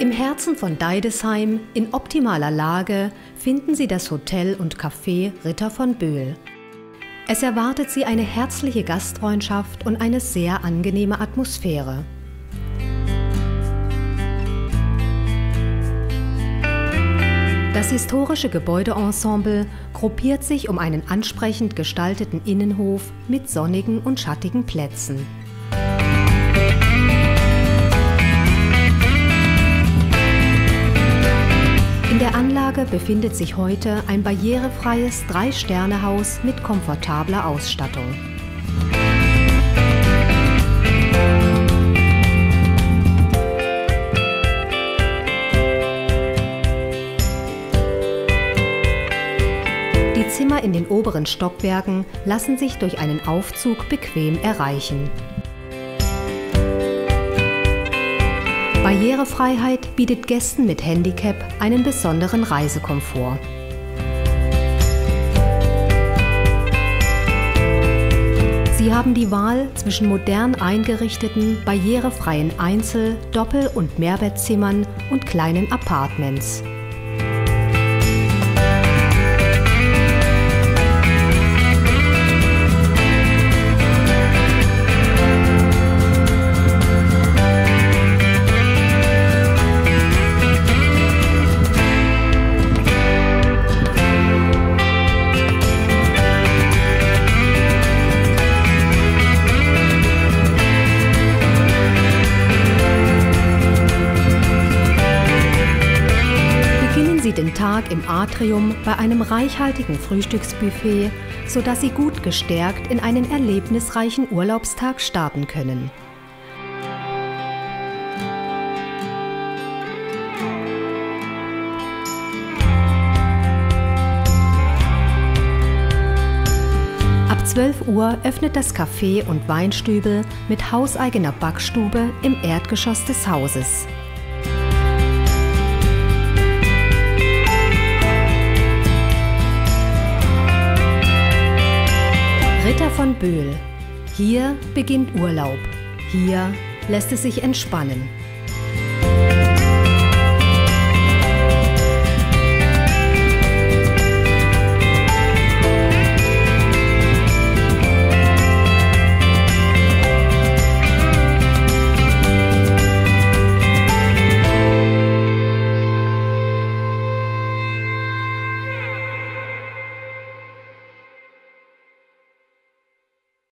Im Herzen von Deidesheim, in optimaler Lage, finden Sie das Hotel und Café Ritter von Böhl. Es erwartet Sie eine herzliche Gastfreundschaft und eine sehr angenehme Atmosphäre. Das historische Gebäudeensemble gruppiert sich um einen ansprechend gestalteten Innenhof mit sonnigen und schattigen Plätzen. Der Anlage befindet sich heute ein barrierefreies Drei-Sterne-Haus mit komfortabler Ausstattung. Die Zimmer in den oberen Stockwerken lassen sich durch einen Aufzug bequem erreichen. Barrierefreiheit bietet Gästen mit Handicap einen besonderen Reisekomfort. Sie haben die Wahl zwischen modern eingerichteten, barrierefreien Einzel-, Doppel- und Mehrbettzimmern und kleinen Apartments. Tag im Atrium bei einem reichhaltigen Frühstücksbuffet, sodass Sie gut gestärkt in einen erlebnisreichen Urlaubstag starten können. Ab 12 Uhr öffnet das Café und Weinstübel mit hauseigener Backstube im Erdgeschoss des Hauses. Ritter von Böhl. Hier beginnt Urlaub. Hier lässt es sich entspannen.